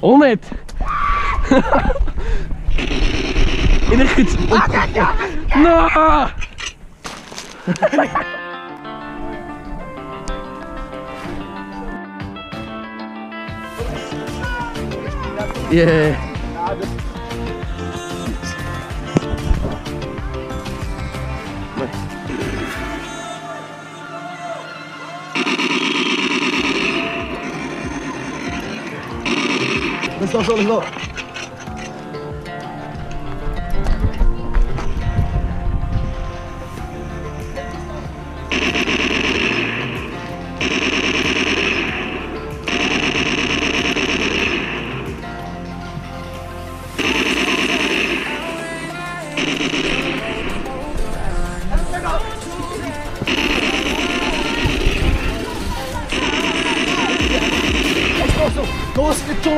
100. In de gids. No! yeah. 走走走。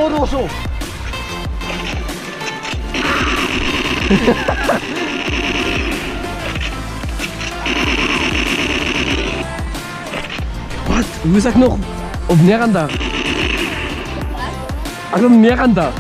Paolo Rosso. Wat? Hoe is dat nog? Op Neranda. Ik op Neranda.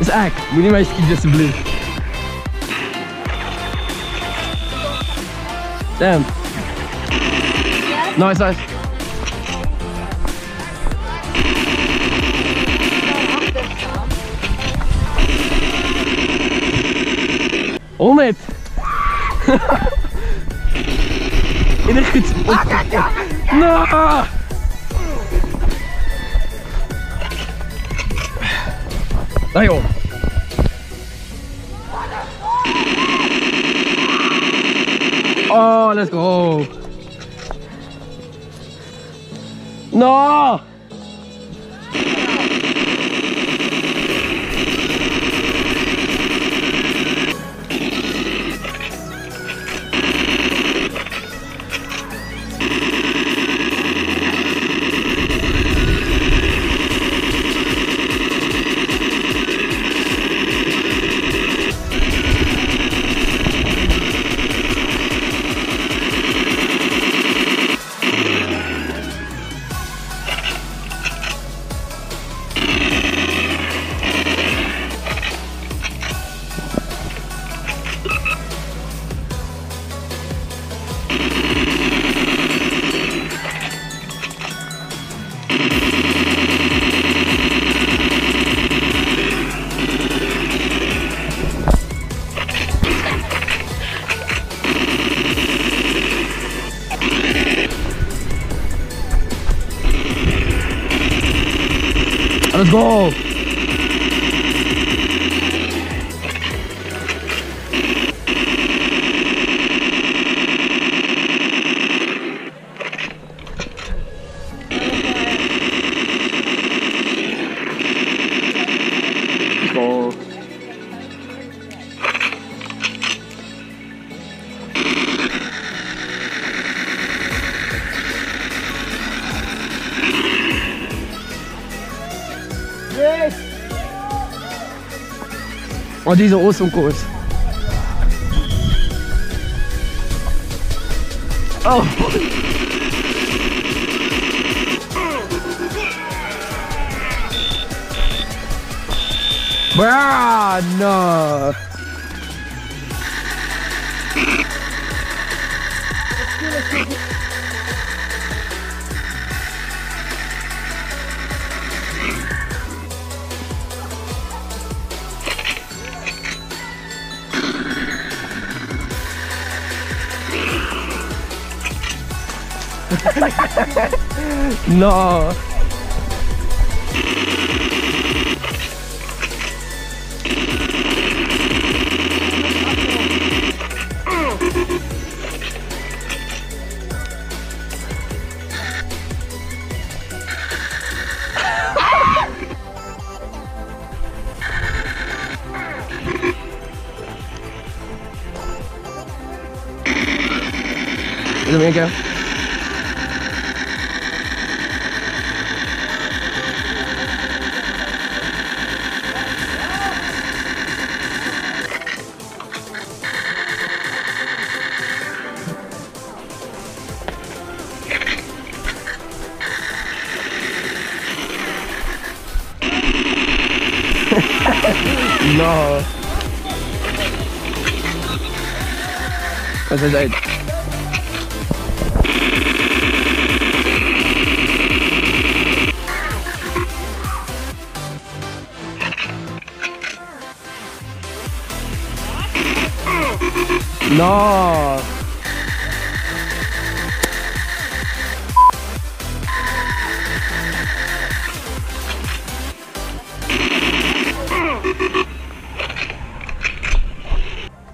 is Aak. Moet je mij schieten. Damn. Nice, nice. In de gids. No! Daar joh! Oh, let's go! No! Let's go! Let's go! Oh, diese awesome course. Oh. Bruh, no. no. Let me go. No. Wat is uit? No.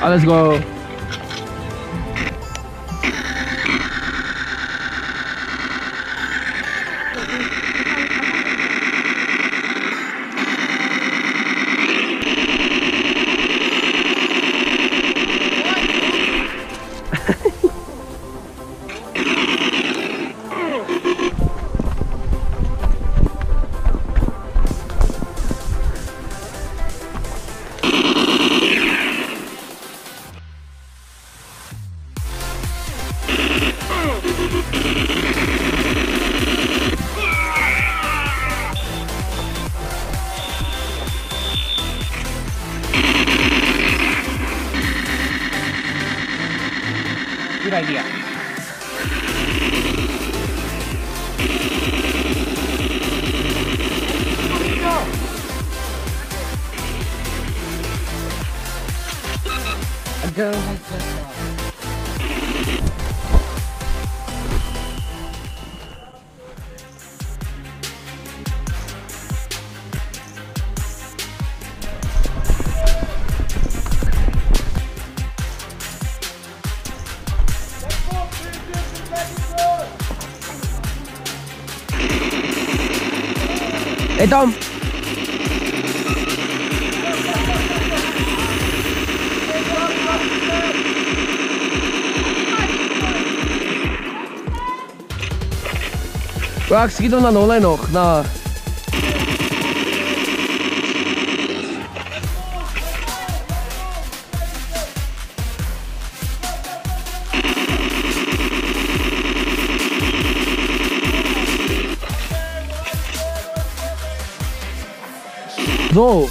Ah, let's go. Good idea. A girl has just えっとわあ次どんなのオンラインのな。あ So.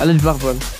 Allez, je vais